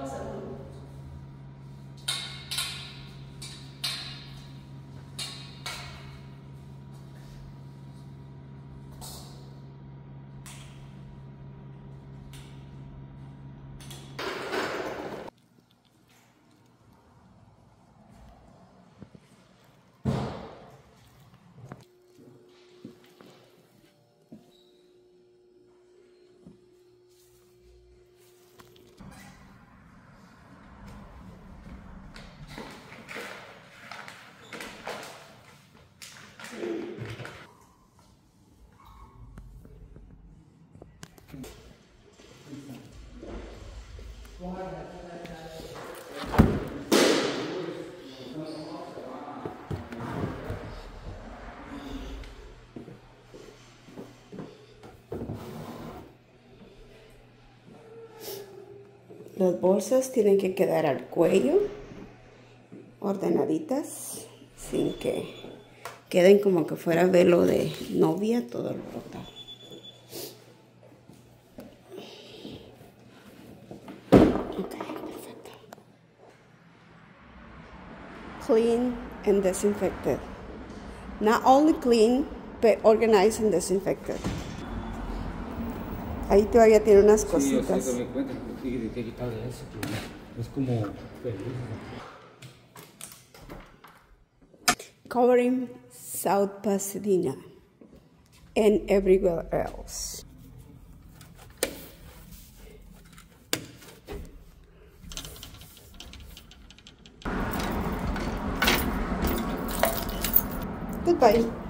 Awesome. Las bolsas tienen que quedar al cuello, ordenaditas, sin que queden como que fuera velo de novia todo el brote. Clean and disinfected. Not only clean, but organized and disinfected. Ahí todavía tiene unas cositas. Sí, yo me cuenta que hay que quitarle eso, es como Covering South Pasadena and everywhere else. tchau.